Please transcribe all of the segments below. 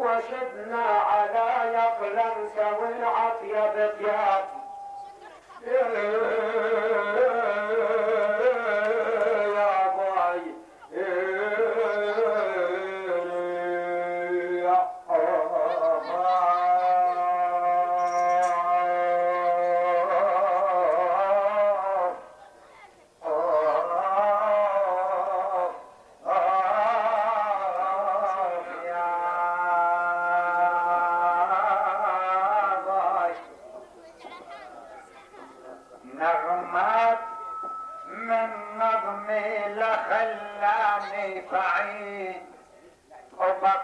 وشدنا على يقلا سوي العطية بتياب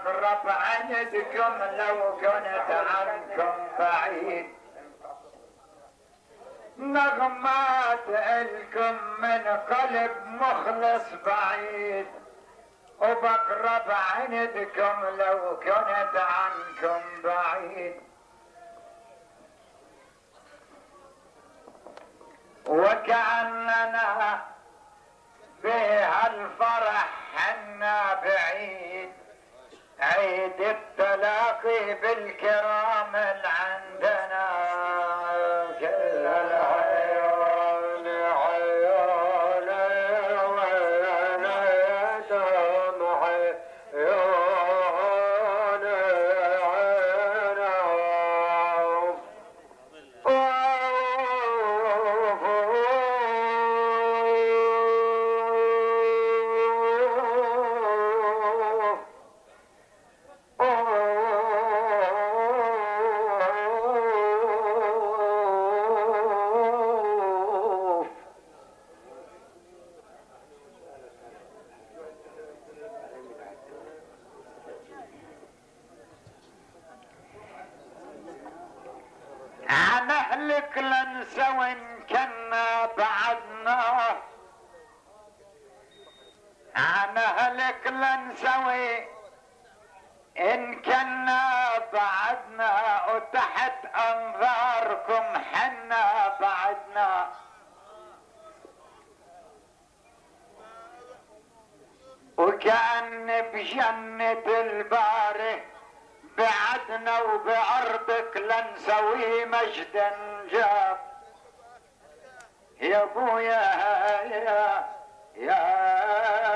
وبقرب عندكم لو كنت عنكم بعيد نغمات الكم من قلب مخلص بعيد وبقرب عندكم لو كنت عنكم بعيد وكأننا بها الفرح حنا بعيد عيد التلاقي بالكرام اللي عندنا كل هنهلك لنسوي إن كنا بعدنا. هنهلك لنسوي إن كنا بعدنا. وتحت أنظاركم حنا بعدنا. وكأن بجنة الباري بعدنا وبأرضك لنسوي مجد جاب يا أبويا يا يا يا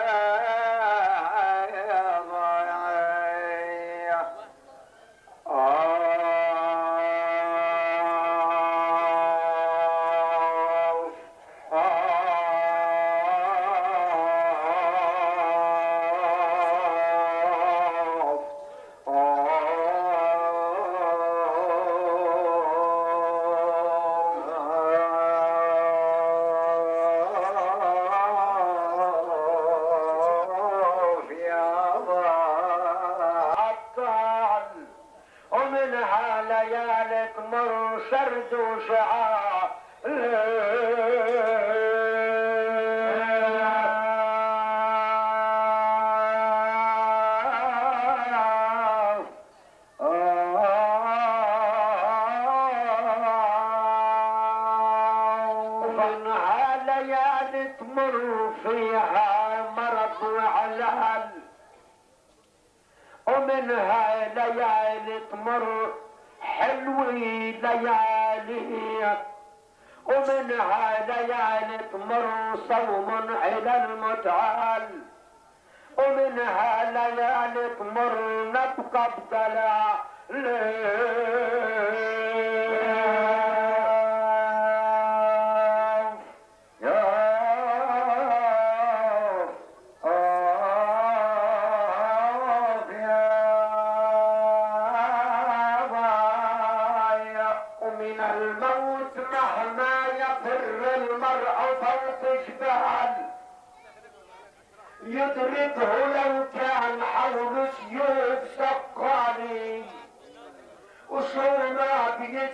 منها ليال مر نبقى ابتلى ليه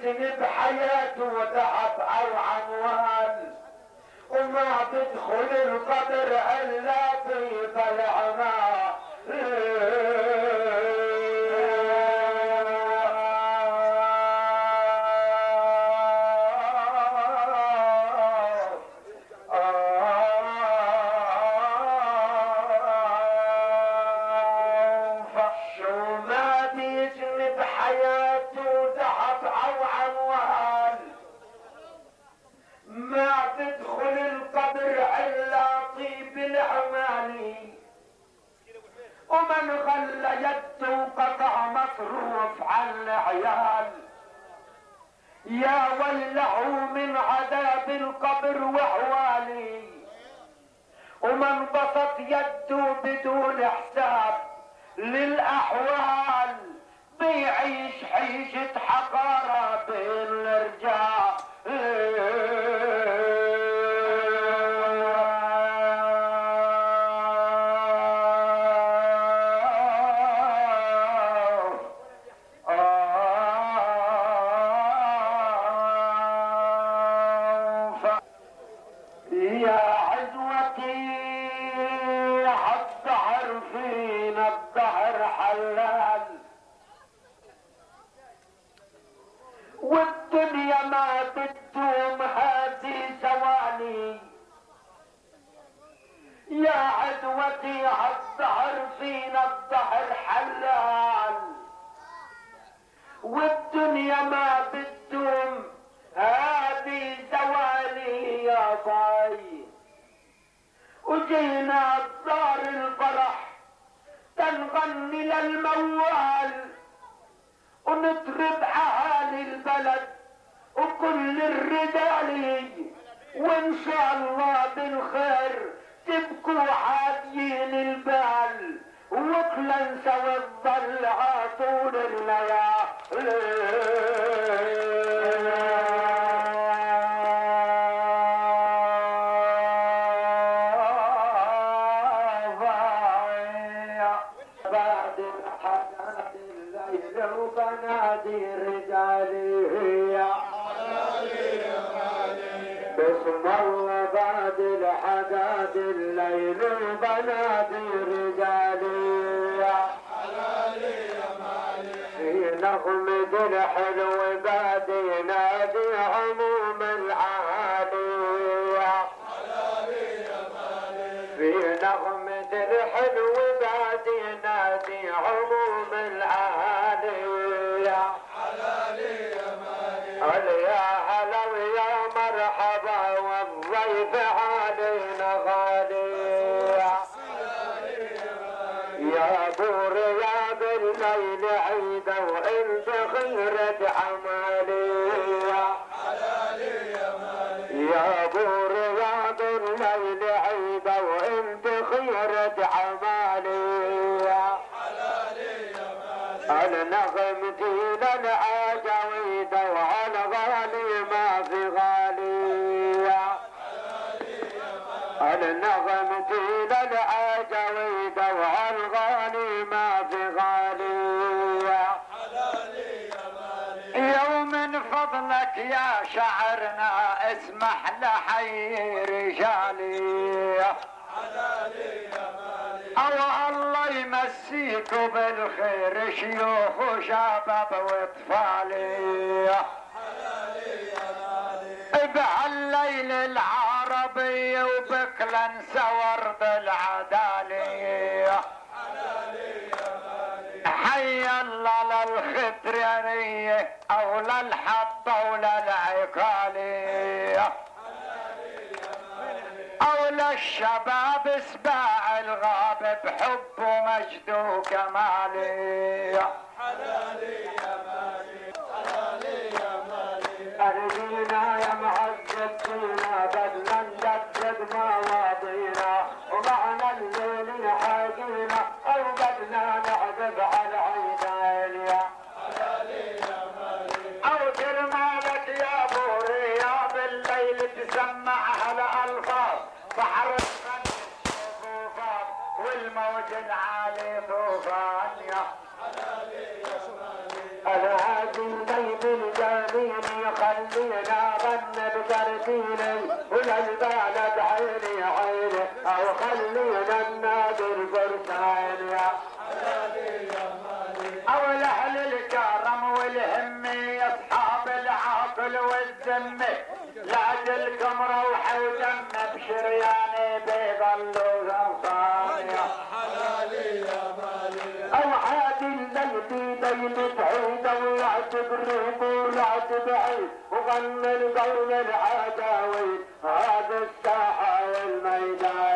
ما بيذنب حياته وتعب أو عنوان وما بدخل القبر ألا طيب العمى حلال والدنيا ما بتدوم هذه ثواني يا عدوتي الدهر فينا الدهر حلال. والدنيا ما بتدوم هذه ثواني يا باي. وجينا دار الفرح تنغني للموال ونطرب اهالي البلد وكل الرجال وإن شاء الله بالخير تبكوا عاديين البال وكلا سوى الظل طول الليالي. الليل وبنادي رجالي. بسم الله بعد الحداد الليل وبنادي رجالي. في نغمة الحلو بعد ينادي عموم نغمتي للعجويد وعلى الغالي ما في غالي. يوم فضلك يا شعرنا اسمح لحي رجالي أو الله يمسيكوا بالخير شيوخ وشباب واطفالي. بهالليل العربي وبكلا ورد العدالي حي الله للخدرانية أو للحطة وللعقالية أو للشباب سباع الغاب بحب ومجد وكمالي أرجينا وجنة بشرياني بيضلوا غلطان يا الليل ليل بعيد. عيد وغنى القول العداوي هذا الساحة والميدان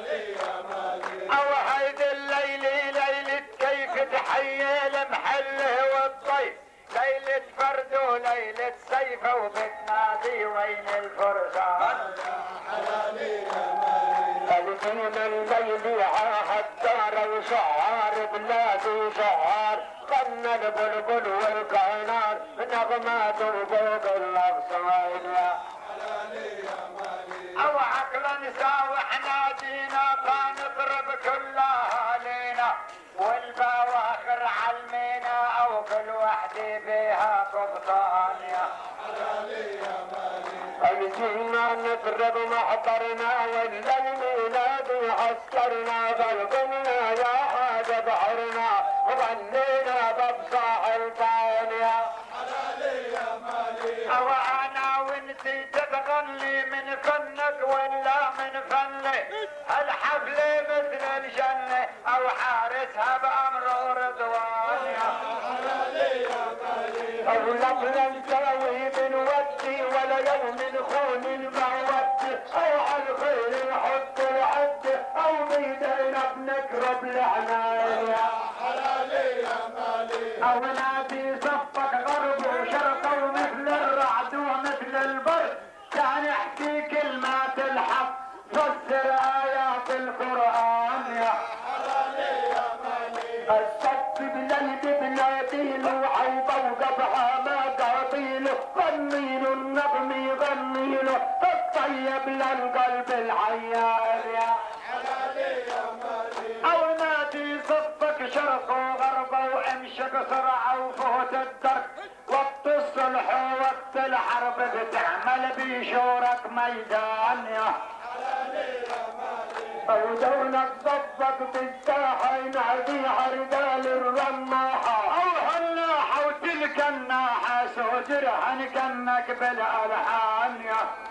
وليلة سيفة وبتنادي وين الفرسان الدين الليل عاهد دار وشعار بلادي شعار غنى البلبل والقنار نغمات فوق الأغصان. يا أو عقلا ساوحنا دينا فنضرب كل أهالينا. والبواخر علمينا بها قبطان يا الجينا نضرب محضرنا والليل نادي عسكرنا بلقنا يا حاجة بحرنا غنينا ببصاح الثانية أو أنا وانتي تتغني من فنك ولا من فني الحفلة مثل الجنة أو حارسها بأمر رضوان يا أو لفلا نساوي بنودي ولا يوم نخون المودي أو الخير نحط العد أو بيدينا بنكرب العناية أو نادي صفك غرب وشرق ومثل الطيب للقلب العيال يا أو نادي صفك شرق وغرب وامشي بسرعة وفوت الدرب وقت الصلح ووقت الحرب بتعمل بشورك ميدان. يا أو دونك ضبك بالساحة ينعدي عرقال الرماحة أو هالناحة وتلك الناحة سوجرها نكنك بالالحان يا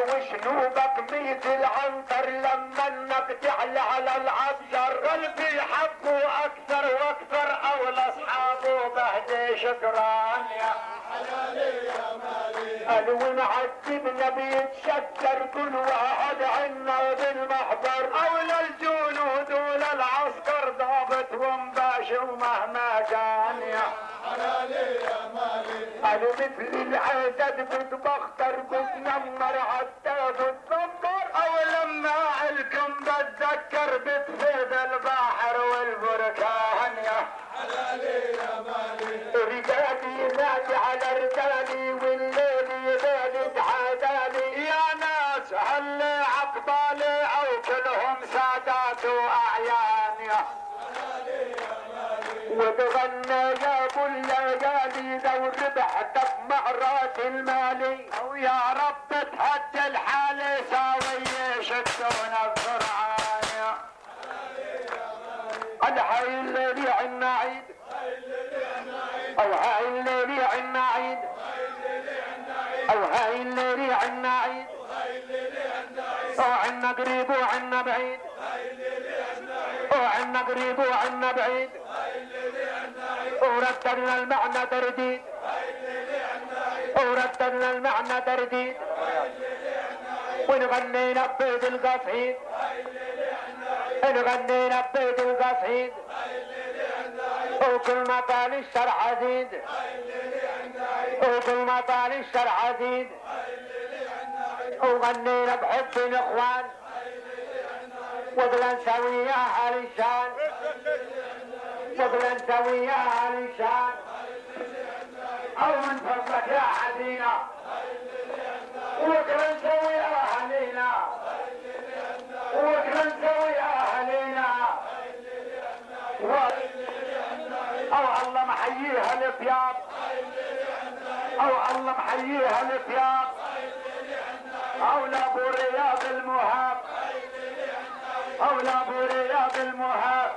وشنوبك مثل عنتر لما انك تعلى على العبجر قلبي حبه أكثر وأكثر أو لاصحابه بهدي شكران يا أنا ونعذبنا بيتشكر كل واحد عنا بالمحضر. أو للجنود وللعسكر ضابط ومباشي ومهما كان يا أنا مثل العدد بتبختر بتنمر حتى بتنمر أو لما الكم بتذكر بتفيد البحر والبركان. يا رجالي نادي على رجالي والليل يبالد عدالي. يا ناس هل عقبالي أو كلهم سادات وأعيان. يا وتغنى يا ابو الليالي لو ربحتك مع راس المالي أو يا رب تهدي الحال ساوي شدونا بسرعان يا الحي الليل عنا عيد أو هاي الليل عنا عيد أو هاي الليل عنا عيد أو عنا قريب وعنا بعيد أو عنا قريب وعنا بعيد ورددنا المعنى ترديد. ورددنا المعنى ترديد ونغنينا ببيت القصيد. نغنينا ببيت القصيد. وكل ما طال الشرع زيد وكل ما طال الشرع زيد وغنينا بحب الإخوان. وبلا نسويها على الشان. وبلا نسويها على الشان. أو من فضلك يا حدينا وكرا نسوي اهالينا وكرا نسوي اهالينا. أو الله محييها الابيض أو الله محييها الابيض أو لابو رياض المهاب أو لابو رياض المهاب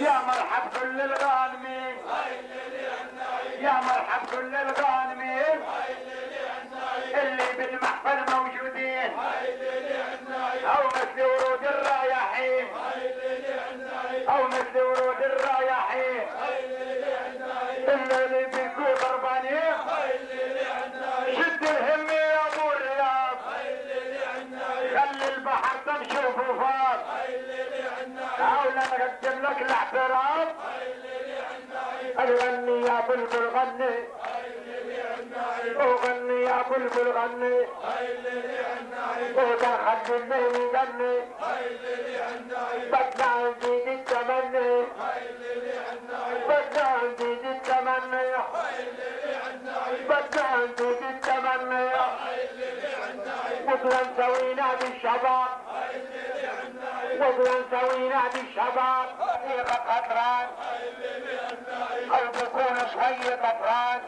يا مرحب كل الغانمين. يا مرحب كل الغانمين. اللي بالمحفل موجودين. أو مثل ورود الرايحين أو مثل ورود الرايحين اللي بيكون ضربانين شد الهم يا أبو الرياض. خلي البحر تمشي وفوفات حاول نقدم لك الاعتراف الغني يا بلبل غني وغني يا بلبل غني وده خلي الليل يغني بدنا نزيد التمني بدنا نزيد التمني بدنا نزيد التمني وبلا نسوي نادي الشباب وبلا نسوي نادي الشباب دقيقة قطران بكون شوية قطران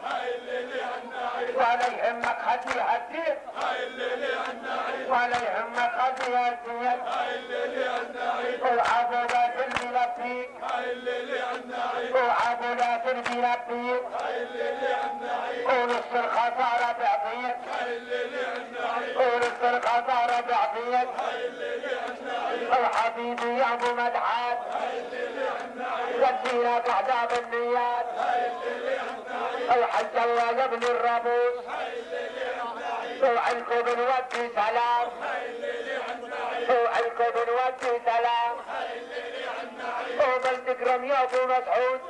يهمك خلي هديك ولا يهمك خلي هديك وعبودات الملبيك وعبودات الملبيك ونص الخسارة بعطيك ونص الخسارة بعطيك وحبيبي يا ابو مدحات ودينا بعذاب النيات وحج الله ابن الرابوس وعلكم بنودي سلام وعلكم بنودي سلام وبل تكرم يا ابو مسعود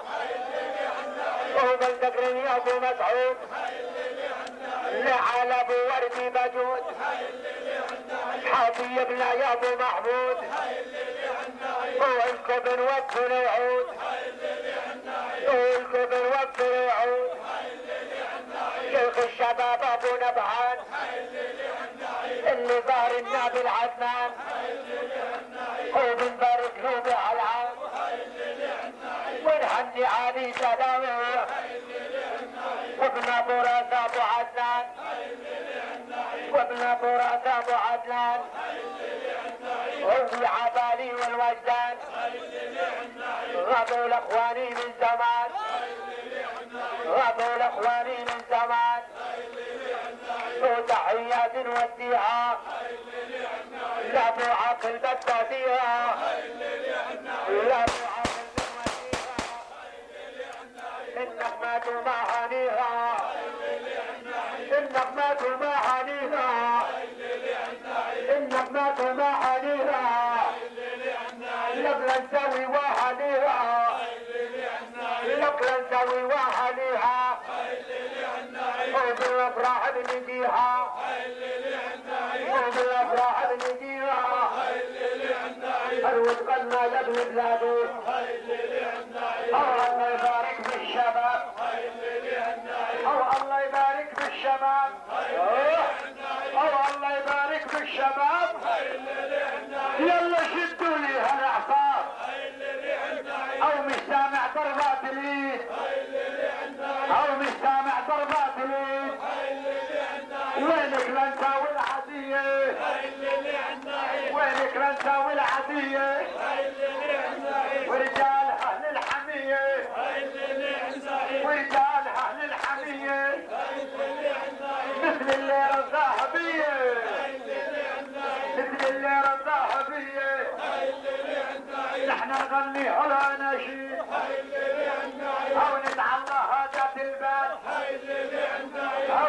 وبل تكرم يا ابو مسعود لعل ابو وردي بجود حاطي ابن يا ابو محمود وعلكم بنودي نعود وعلكم بنودي نعود شيخ الشباب ابو نبهان اللي ظهر النبي العدنان وبنبارك له بالعام ونهني علي سلامه وابن ابو راس ابو عدنان. وابن ابو راس ابو عدنان. وفي عبالي والوجدان. غابوا الأخواني من زمان. غابوا الأخواني من زمان. وتحيات نوديها لابو عقل بدا فيها لابو النغمات معانيها النغمات معانيها النغمات معانيها لبلا نسوي وحنيها لبلا نسوي وحنيها وبالافراح بنجيها وبالافراح بنجيها وتغنى يا ابن بلادي. الله يبارك بالشباب بالشباب مثل الليرة الذهبية مثل الليرة الذهبية نحن نغني هلا نشيد أو ندعى الله ذات البال أو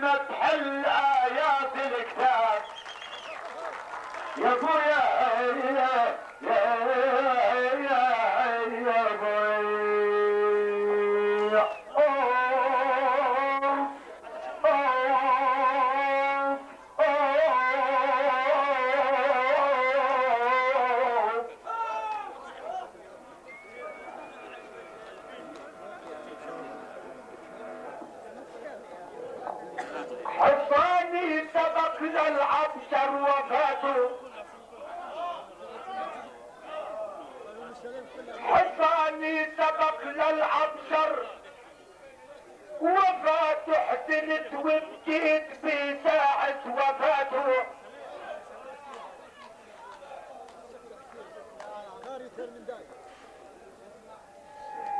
ما تحل ايات الكتاب. يا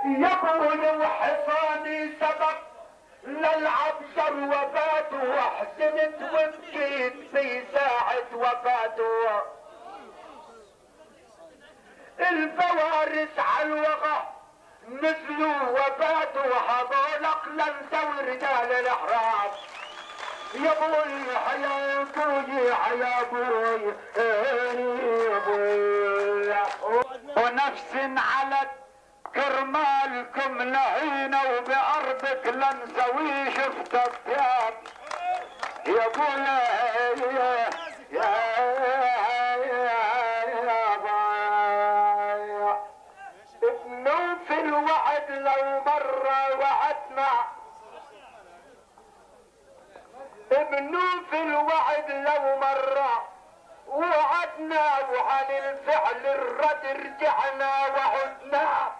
يقول وحصاني سبق للعبشر وفاته وحزنت وبكيت في ساعة وفاته. الفوارس على الوغى نزلوا وفاتوا هذولك لنسوا رجال الاحرار يا أبوي حيا أبوي حيا أبوي يا أبوي ونفس علت كرمالكم لهينا وبأرضك لنسوي شفت الثياب. يا ابويا يا يا يا ابنوا في الوعد لو مرة وعدنا. ابنوا في الوعد لو مرة وعدنا وعن الفعل الرد رجعنا وعدنا.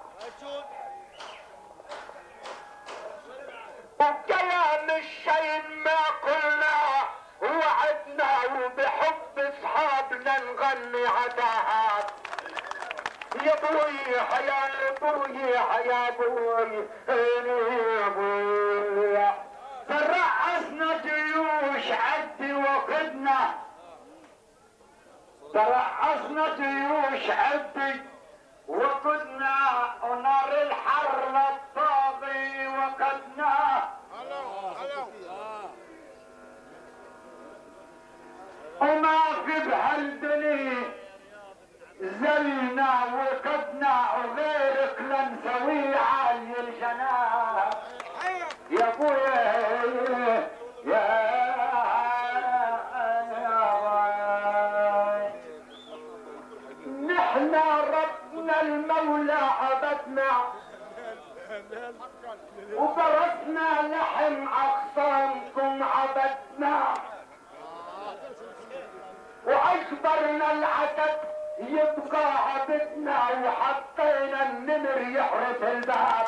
وكلام الشيء ما قلنا وعدنا وبحب أصحابنا نغني عداهات يا أبوي يا أبوي يا أبوي يا أبوي ترعسنا جيوش عدي وخدنا. ترعسنا جيوش عدي وقدنا ونار الحر الطاغي وقدنا وما في بهالدنيا زلنا وقدنا وغيرك لنسوي عالي الجناب. يا ابويا عبدنا وبرسنا لحم اخصامكم عبدنا وأجبرنا العدد يبقى عبدنا وحطينا النمر يحرس الباب.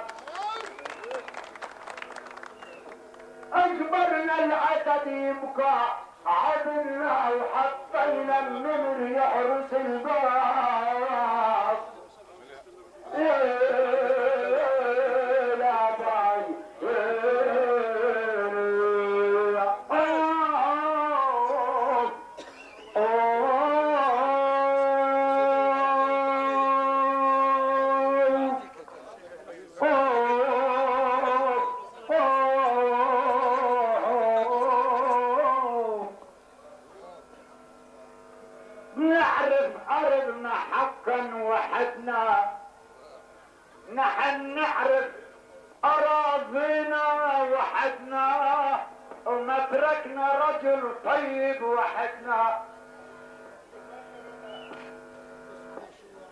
أجبرنا العدد يبقى عبدنا وحطينا النمر يحرس الباب. نعرف أرضنا حقا وحدنا. نحن نعرف أراضينا وحدنا وما تركنا رجل طيب وحدنا.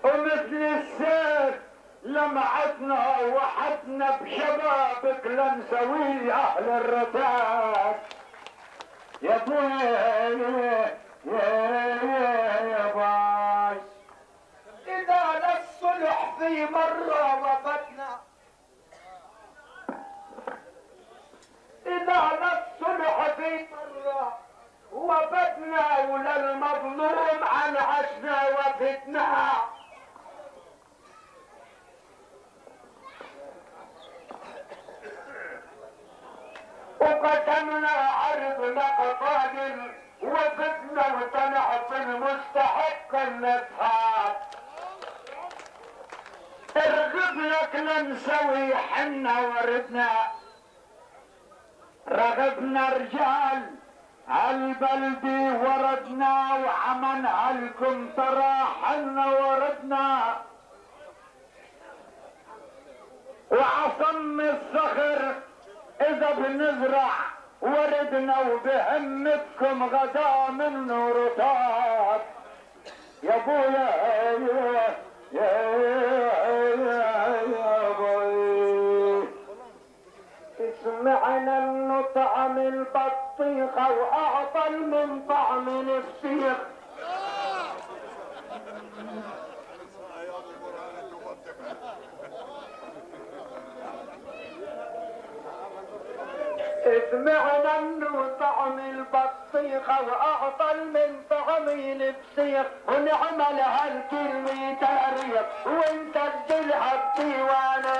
ومثل السيف لمعتنا وحدنا بشبابك لنسوي أهل الرتاك يا ابويا يا يا باي اذا للصلح في مرة وفتنا إذا للصلح في مرة وفتنا وللمظلوم عن عشنا وفتنا. وقتلنا عرضنا قطادل وفتنا وتنحف المستحق النفحات ارغب لك لنسوي حنا وردنا. رغبنا رجال عالبلدي وردنا وعمن ترى حنا وردنا. وعصم الصخر إذا بنزرع وردنا وبهمتكم غدا من رطاب يا أبويا يا يا يا طعم البطيخة واعطل من طعم الفسيخ اسمعنا انه طعم البطيخة واعطل من طعم الفسيخ ونعمل هالكلمة تاريخ. وانت تدلها بديوانية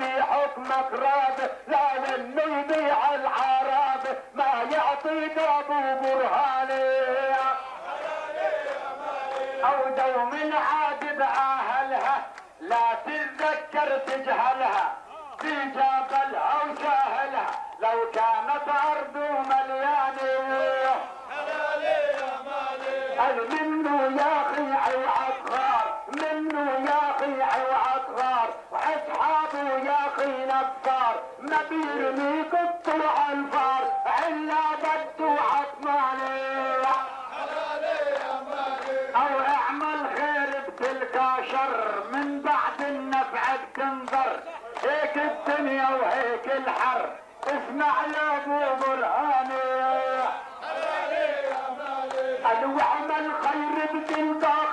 راضي بحكمك راضي لا واللي يبيع العرب ما يعطي ابو برهاني أو دوم عاد باهلها لا تتذكر تجهلها. في جبلها وساهلها لو كانت ارض مليانه. قال منه يا نصار ما بيرمي قطع الفار إلا بده عطماني أو اعمل خير شر من بعد النفع هيك الدنيا وهيك الحر. اسمع يا أبو برهاني قال واعمل خير بتلقى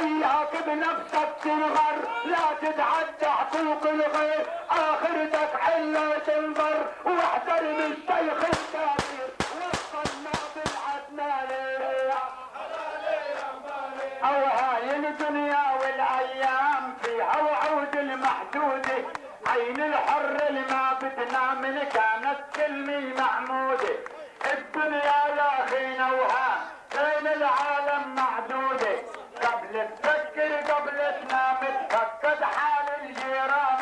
إياك بنفسك تنغر لا تتعدى حقوق الغير. اخرتك حلة تنظر واحذر من الشيخ الكبير وصلنا بالعدنانية أو هاي الدنيا والأيام فيها وعود المحدودة عين الحر اللي ما بتنام كانت كلمة محمودة الدنيا يا أخي نوهان بين العالم معدودة قبل تفكر قبل تنام تفكد حال الجيران.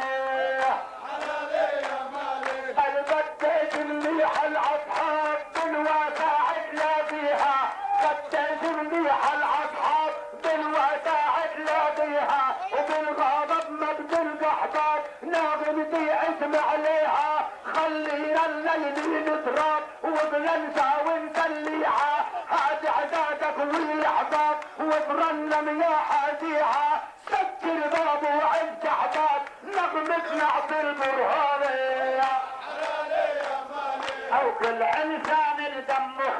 البديت مليح الأصحاب بالواسع تلاقيها بديت مليح الأصحاب بالواسع تلاقيها وبالغضب ما بتلقى احباب ناغمتي اسم عليها. خلينا الليل نتراب وبننسى ونسليها. هات عداتك والاحباب نعطي البرهانية أو كل إنسان دمه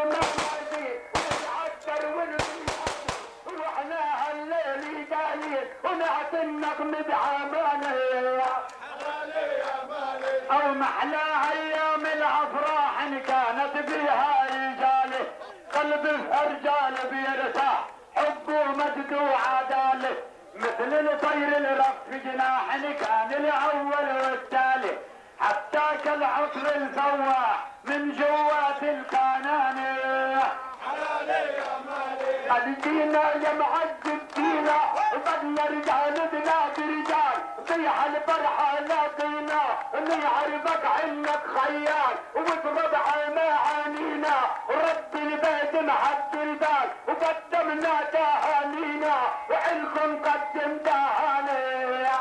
المعادي ونتعثر ونتعثر روحنا الليل قايل ونعطي النغم بعمالي أو محلاها أيام الافراح ان كانت فيها رجاله قلب الرجال بيرتاح حب ومجد وعداله مثل الطير الرف في جناح كان الأول والتالي. حتى كالعطر الفواح من جوات القنانه الدينا يا معز الدينا بدنا رجال بلاد رجال طيح الفرحة لاقينا نعرفك عنك خيال. واضرب على معانينا رب البيت محد البال وقدمنا تهانينا وعلكم قدم تهانينا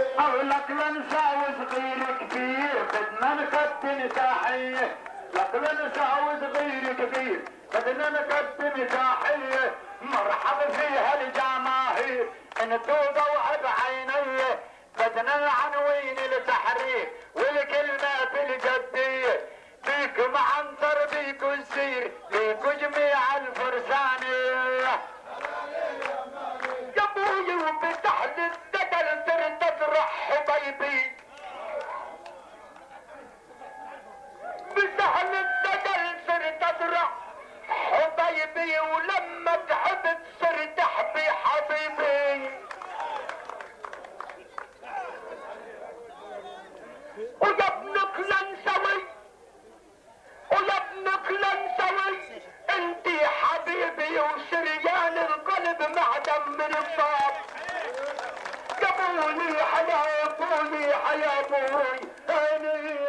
لك نساوي صغير كبير بدنا نقدم تحية لك نساوي صغير كبير بدنا نقدم تحية مرحبا فيها الجماهير انتو ضوء بعيني بدنا العنوين التحرير والكلمات الجدية. بيكم عنتر بيكو السير بيكو جميع الفرسانية يا أبوي الدجل صرت تروح حبيبي. بتحت الدجل صرت تروح حبيبي ولما تحب تصير تحبي حبيبي. ويا ابنك لنسوي ويا ابنك لنسوي انتي حبيبي وشريان القلب معدم من الصاب أبوي حيا أبوي